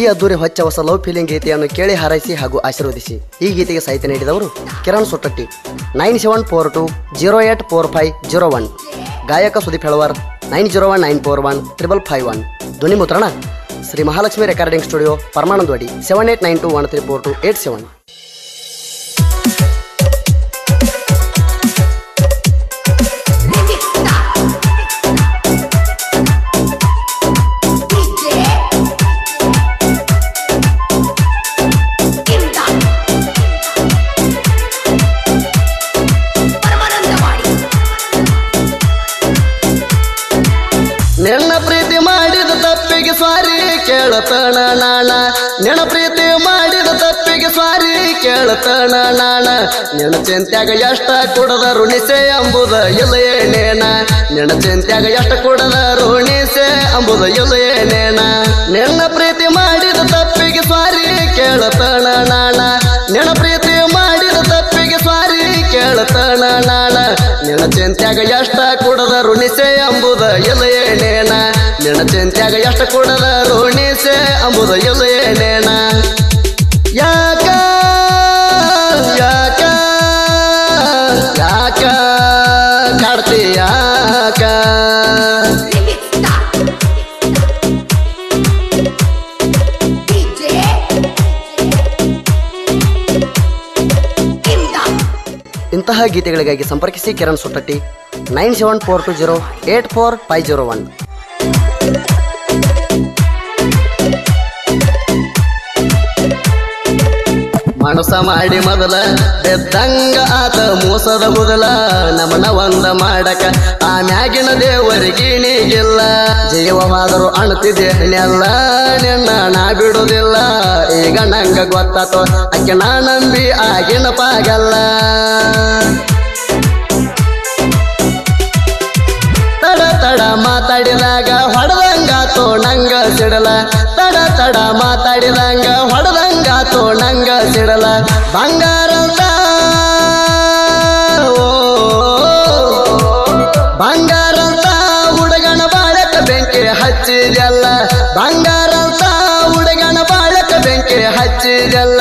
ಈ ಅದ್ದೂರಿ ಹೊಚ್ಚ ಹೊಸ ಲವ್ ಫೀಲಿಂಗ್ ಗೀತೆಯನ್ನು ಕೇಳಿ ಹಾರೈಸಿ ಹಾಗೂ ಆಶೀರ್ವದಿಸಿ. ಈ ಗೀತೆಗೆ ಸಾಹಿತ್ಯ ನೀಡಿದವರು Kiran Sottatti, nine seven four two zero eight four five zero one. ಗಾಯಕ Sudeep Helavar, nine zero one nine four one triple five one. ಧ್ವನಿ ಮುದ್ರಣ, Shri Mahalakshmi recording studio Paramanandwadi seven eight nine two one three four two eight seven. ಕೇಳತಣ ನಾಣ ನೆನ. ಪ್ರೀತಿ ಮಾಡಿದ ತಪ್ಪಿಗೆ ಸಾರಿ ಕೇಳತಣ ನಾಣ ನೆನ. ಚಿಂತ್ಯಾಗ ಎಷ್ಟ ಕೊಡದ ಋಣಿಸೆ ಅಂಬುದ ಇಲ್ಲ ಏನೇನ ನೆನ ಚಿಂತ್ಯಾಗ ಎಷ್ಟ ಕೊಡದ ಋಣಿಸೆ ಅಂಬುದ ಇಲ್ಲ ಏನೇನ ನಿನ್ನ ಪ್ರೀತಿ ಮಾಡಿದ ಎಷ್ಟ ಕೊಡಲ ರೋಣಿಸೆ ಅಂಬುದ ಯಾಕ? ಯಾಕ? ಯಾಕ? ಕಾಡ್ತಿ ಯಾಕ? ಇಂತಹ ಗೀತೆಗಳಿಗಾಗಿ ಸಂಪರ್ಕಿಸಿ Kiran Suttatti, nine seven four two zero eight four five zero one. ಮನಸ ಮಾಡಿ ಮೊದಲ ಎದ್ದಂಗ ಆತ ಮೋಸದ ಮೊದಲ ನಮನ ಒಂದ ಮಾಡಕ ಆಮ್ಯಾಗಿನ ದೇವರಿಗಿಣಿಗಿಲ್ಲ ಜೀವವಾದರೂ ಅಣತಿದೆ ನೆಲ್ಲ ನಿನ್ನ ನಾ ಬಿಡುದಿಲ್ಲ ಈಗ ನಂಗ ಗೊತ್ತಾತ ಅಕ್ಕೆ ನಾ ನಂಬಿ ಆಗಿನ ಪಾಗಲ್ಲ. ತಡ ತಡ ಮಾತಾಡಿದಾಗ ಹೊಡೆದಂಗಾತೋ ನಂಗ ಸಿಡಲ. ತಡ ತಡ ಮಾತಾಡಿದಂಗ ಹೊಡೆದಂಗಾತೋ ನಂಗ ಬಂಗಾರ ಬಂಗಾರ ಹುಡುಗನ ಬಾಳಕ ಬೆಂಕಿ ಹಚ್ಚಿದೆಲ್ಲ ಬಂಗಾರ ಹುಡುಗನ ಬಾಳಕ ಬೆಂಕಿ ಹಚ್ಚಿದೆಲ್ಲ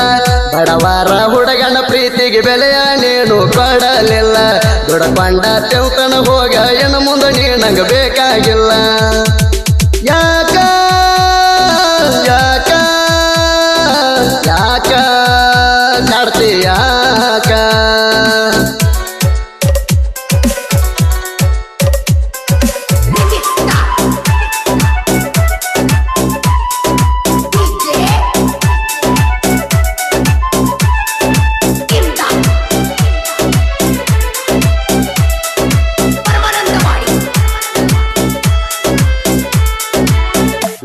ಬಡವರ ಹುಡುಗನ ಪ್ರೀತಿಗೆ ಬೆಲೆಯ ನೀನು ಕೊಡಲಿಲ್ಲ. ದೊಡ್ಡ ಬಂಡ ತೆವ್ಕನ ಹೋಗ ಏನು ಮುಂದೆ ನೀನಂಗ ಬೇಕಾಗಿಲ್ಲ.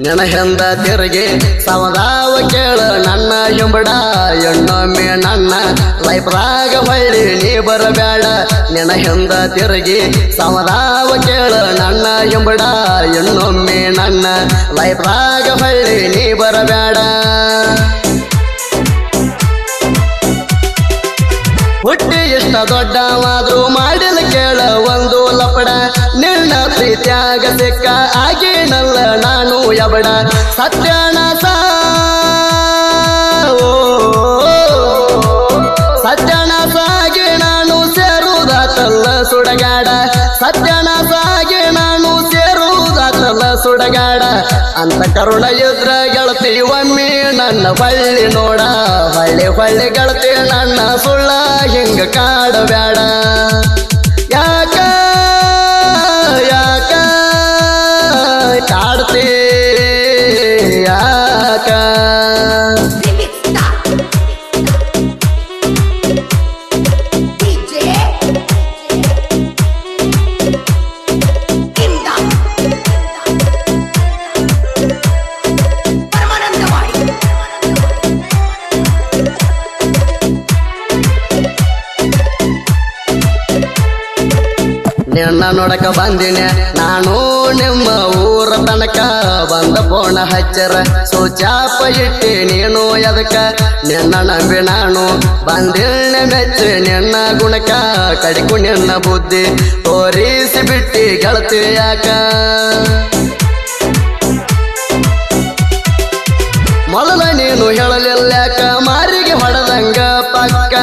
ನಿನ ಹೆಂದ ತಿರುಗಿ. ಸವದಾವ ಕೇಳ ನನ್ನ ಎಂಬಡ ಎಣ್ಣೊಮ್ಮೆ ನನ್ನ ಲೈಪ್ರಾಗ ಹೊಳ್ಳಿ, ನೀ ಬರಬೇಡ ನಿನ ಹೆಂದ ತಿರುಗಿ. ಸವದಾವ ಕೇಳ ನನ್ನ ಎಂಬಡ ಎಣ್ಣೊಮ್ಮೆ ನನ್ನ ಲೈಪ್ರಾಗ ಹೊಳ್ಳಿ, ನೀ ಬರಬೇಡ ಹುಟ್ಟಿ ಇಷ್ಟ ದೊಡ್ಡವಾದ್ರು ಮಾಡಿಲ್ಲ ಕೇಳ ಒಂದು ಲಪಡ. ನಿನ್ನ ಪ್ರೀತ್ಯಾಗ ಸಿಕ್ಕ ಆಗೇನಲ್ಲ ನಾನು ಎಬಡ ಸತ್ಯನ ಸಾಗಿ ನಾನು ಸೇರುವುದಾತಲ್ಲ ಸುಡಗಾಡ. ಸತ್ಯನ ಸಾಗಿ ನಾನು ಸೇರುವುದಾತಲ್ಲ ಸುಡಗಾಡ. ಅಂತ ಕರುಣ ಯುದ್ರ ಗೆಳತಿ ಒಮ್ಮೆ ನನ್ನ ಬಳ್ಳಿ ನೋಡ. ಹೊಳ್ಳಿ ಹೊಳ್ಳಿ ಗೆಳತಿ ನನ್ನ ಸುಳ್ಳ ಹಿಂಗ ಕಾಡಬೇಡ. ನೋಡಕ ಬಂದಿನಿ. ನಾನು ನಿಮ್ಮ ಊರ ತನಕ ಬಂದ ಬೋಣ ಹಚ್ಚರ. ಸೂಚಾಪ ಇಟ್ಟಿ ನೀನು ಎದಕ? ನಿನ್ನ ನಂಬಿ ನಾನು ಬಂದಿಣ್ಣ ಮೆಚ್ಚಿ ನಿನ್ನ ಗುಣಕ. ಕಡಿಕು ನಿನ್ನ ಬುದ್ಧಿ ತೋರಿಸಿ ಬಿಟ್ಟಿ ಗೆಳತಿ ಯಾಕ? ಮೊದಲ ನೀನು ಹೇಳಲಿಲ್ಲ ಯಾಕ ಮಾರಿಗೆ ಹೊಡೆದಂಗ ಪಕ್ಕ.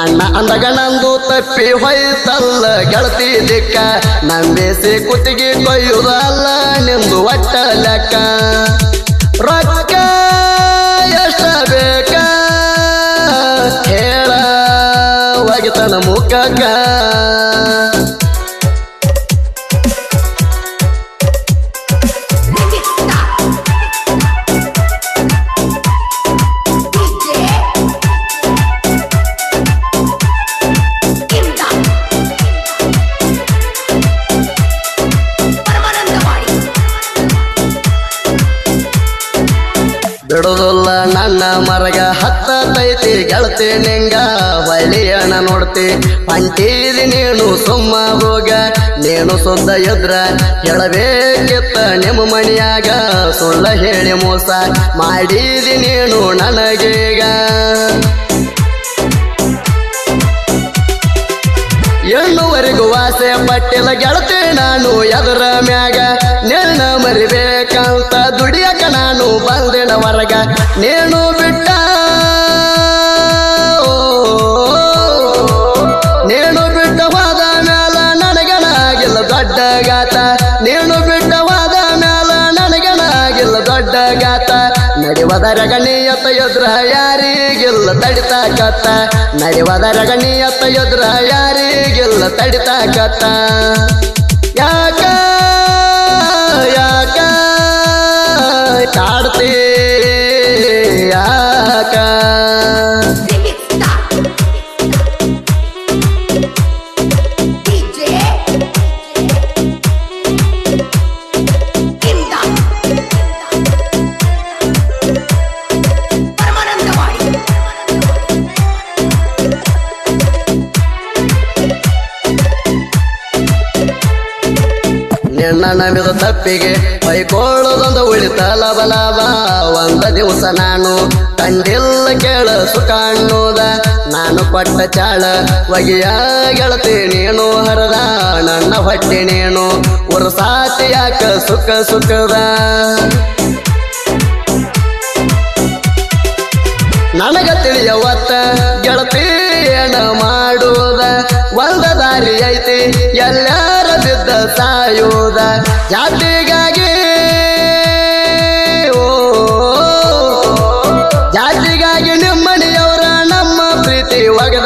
ಅಣ್ಣ ಅಂದಾಗ ನಂದು ತಪ್ಪಿ ಹೊಯ್ತಲ್ಲ, ಗೆಳತಿ ದಿಕ್ಕ. ನಂಬೇಸಿ ಕುತ್ತಿಗೆ ಕೊಯ್ಯುದಲ್ಲ, ನಿಂದು ಒಟ್ಟ ಲೆಕ್ಕ. ರೊಕ್ಕ ಎಷ್ಟ ಬೇಕ? ಹೇಳ, ಒಗಿತನ ಮುಖಕ್ಕ. ಬಿಡುದಿಲ್ಲ ನನ್ನ ಮರಗ ಹತ್ತ ತೈತಿ, ಗೆಳತಿ ನಿಂಗ ಅಣ್ಣ ನೋಡ್ತಿ. ಅಂಟೀರಿ ನೀನು ಸುಮ್ಮ ಹೋಗ, ನೀನು ಸುದ್ದ ಎದ್ರ. ಹೇಳಬೇಕಿತ್ತ ನಿಮ್ಮ ಮನೆಯಾಗ, ಸುಳ್ಳ ಹೇಳಿ ಮೋಸ ಮಾಡಿದಿ ನೀನು ನನಗೀಗ. ಎಣ್ಣುವರೆಗೂ ವಾಸೆ ಪಟ್ಟಿಲ್ಲ, ಗೆಳತಿ ನಾನು ಎದರ ಮ್ಯಾಗ. ನಿನ್ನ ಮರಿಬೇಕಂತ ದುಡಿ ಬಂದಿನ ನೇಣು ಬಿಟ್ಟ. ನೇಣು ನೀನು ಬಿಟ್ಟ ಹೋದ ಮ್ಯಾಲ ನನಗನಾಗಿಲ್ಲ ದೊಡ್ಡ ಗಾತ. ನೇಣು ಬಿಟ್ಟ ಹೋದ ಮ್ಯಾಲ ನನಗನಾಗಿಲ್ಲ ದೊಡ್ಡ ಗಾತ. ನಡಿವದರ ಗಣಿಯತ್ತ ಎದುರ ಯಾರಿಗಿಲ್ಲ ತಡಿತಾಕತ್ತ ನಡಿವದರ ಗಣಿಯತ್ತ ಎದುರ ಯಾರಿಗಿಲ್ಲ ತಡಿತ ಕತ್ತ. ಯಾಕ ನಿನ್ನ ನಮಿದು ತಪ್ಪಿಗೆ ಬೈಕೊಳ್ಳೋದೊಂದು ಉಳಿತ ಲಭ ಲಾಭ ಒಂದ ದಿವಸ ನಾನು ತಂದಿಲ್ಲ ಕೇಳ ಸುಖ ಅನ್ನೋದ ನಾನು ಪಟ್ಟ ಚಾಳ ಒಗೆಯ ಗೆಳತಿ ನೀನು ಹರದ. ನನ್ನ ಹೊಟ್ಟೆ ನೀನು ಉರ್ಸಾತಿ ಯಾಕ ಸುಖ ಸುಖದ. ನನಗ ತಿಳಿಯವತ್ತ ಗೆಳತಿ ಏನ ಮಾಡುವುದ ಒಂದ ದಾರಿ ಐತಿ ಎಲ್ಲಾರ ಬಿದ್ದ ಸಾಯುವುದ ಜಾತಿಗಾಗಿ, ಓ, ಜಾತಿಗಾಗಿ ನಿಮ್ಮನೆಯವರ ನಮ್ಮ ಪ್ರೀತಿ ಒಗದಾರ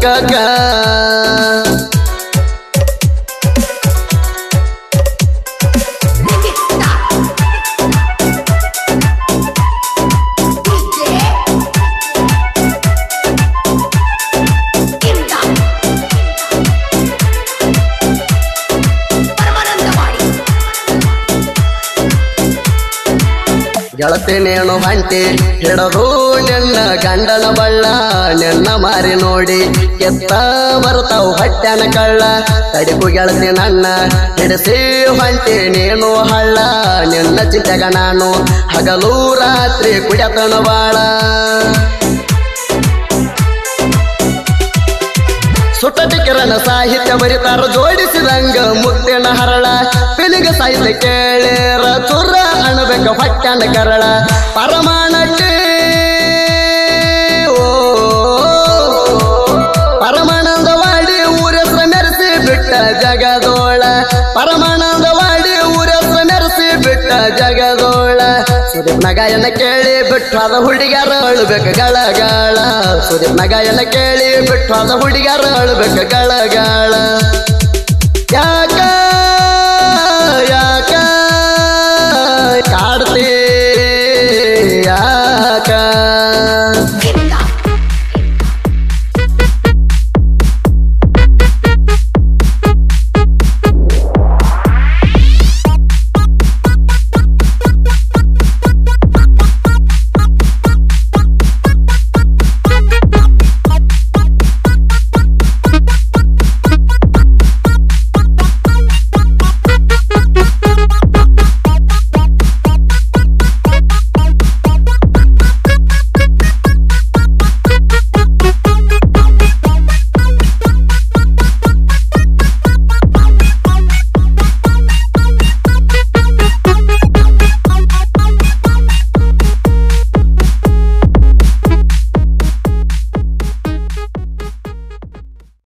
ಒಗಿತನ ಮುಖಕ್ಕ ಗೆಳತಿ ನೇಣು ಬಂಟಿ ಹಿಡದು ನಿನ್ನ ಗಂಡನ ಬಳ್ಳ, ನಿನ್ನ ಮಾರಿ ನೋಡಿ ಕೆತ್ತ ಬರ್ತಾವ್ ಹೊಟ್ಟೆನ ಕಳ್ಳ. ತಡಿಪು ಗೆಳತಿ ನನ್ನ ಹಿಡಿಸಿ ಹೊಂಟಿ ನೀನು ಹಳ್ಳ. ನಿನ್ನ ಚಿಂತೆಗ ನಾನು ಹಗಲು ರಾತ್ರಿ ಕುಡಿಯತನ ಬಾಳ. ಸುಟ್ಟಟಿ ಕಿರಣ ಸಾಹಿತ್ಯ ಬರಿತಾರ, ಜೋಡಿಸಿದಂಗ ಮುತ್ತಿನ ಹರಳ. ಪಿಲಿಗ ಸಾಹಿತ್ಯ ಕೇಳಿರ ಚುರ ಅಣಬೇಕ ಹೊಟ್ಟನ ಕರಳ ಪರಮಾಣಕ್ಕೆ. ಓ ಪರಮಾನಂದವಾಡಿ ಊರೆಸ್ರ ಮೆರೆಸಿ ಬಿಟ್ಟ ಜಗದೋಳ. ಪರಮಾನಂದವಾಡಿ ಊರೆಸ್ರ ಮೆರೆಸಿ ಬಿಟ್ಟ ಜಗದೋಳ. ಸುದೀಪ್ ಗಾಯನ ಕೇಳಿ ಬಿಟ್ಟಾದ ಹುಡುಗರ ಅಳಬೇಕು ಗಳಗಾಳ. ಸುದೀಪ್ ಗಾಯನ ಕೇಳಿ ಬಿಟ್ಟಾದ ಹುಡುಗರ ಅಳಬೇಕು ಗಳಗಾಳ.